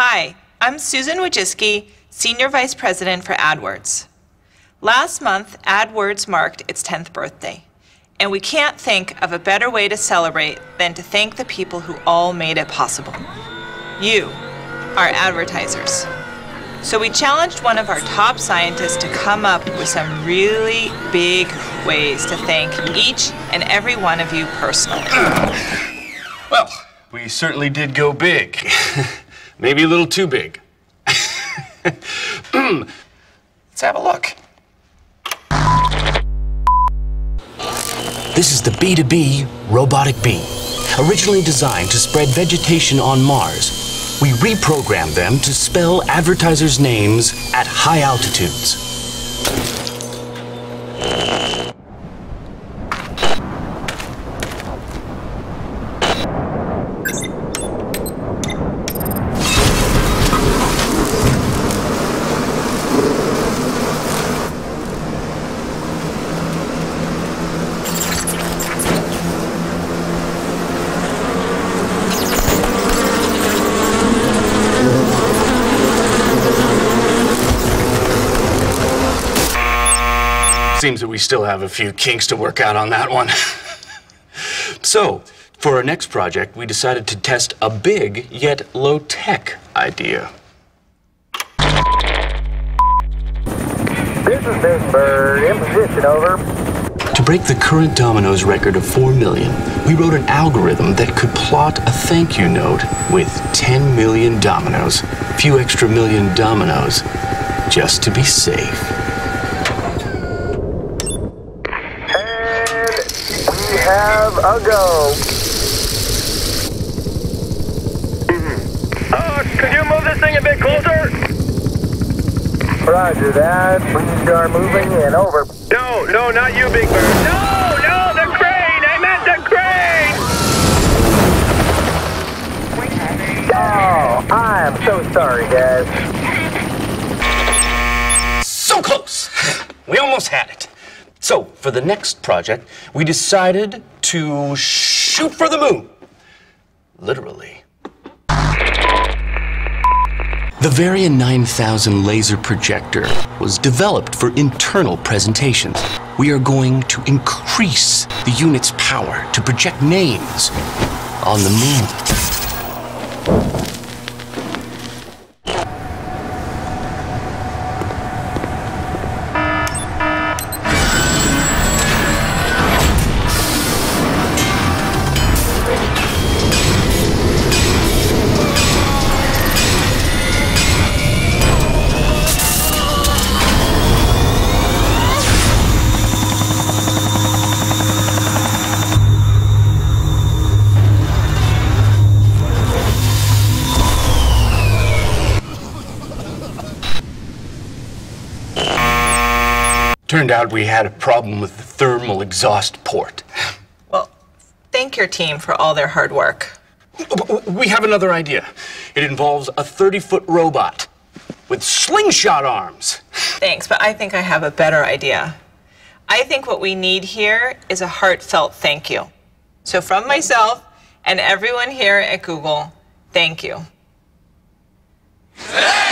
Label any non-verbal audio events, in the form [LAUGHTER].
Hi, I'm Susan Wojcicki, Senior Vice President for AdWords. Last month, AdWords marked its 10th birthday, and we can't think of a better way to celebrate than to thank the people who all made it possible. You, our advertisers. So we challenged one of our top scientists to come up with some really big ways to thank each and every one of you personally. Well, we certainly did go big. [LAUGHS] Maybe a little too big. [CLEARS THROAT] Let's have a look. This is the B2B robotic bee, originally designed to spread vegetation on Mars. We reprogrammed them to spell advertisers' names at high altitudes. Seems that we still have a few kinks to work out on that one. [LAUGHS] so, for our next project, we decided to test a big yet low tech idea. This is Big Bird, in position, over. To break the current dominoes record of 4 million, we wrote an algorithm that could plot a thank you note with 10 million dominoes, A few extra million dominoes, just to be safe. We have a go. Uh, could you move this thing a bit closer? Roger that. We are moving in, over. No, no, not you, Big Bird. No, no, the crane! I meant the crane! Oh, I am so sorry, guys. So close! We almost had it. So, for the next project, we decided to shoot for the moon. Literally. The Varian 9000 laser projector was developed for internal presentations. We are going to increase the unit's power to project names on the moon. Turned out we had a problem with the thermal exhaust port. Well, thank your team for all their hard work. We have another idea. It involves a 30 foot robot with slingshot arms. Thanks, but I think I have a better idea. I think what we need here is a heartfelt thank you. So, from myself and everyone here at Google, thank you. Thank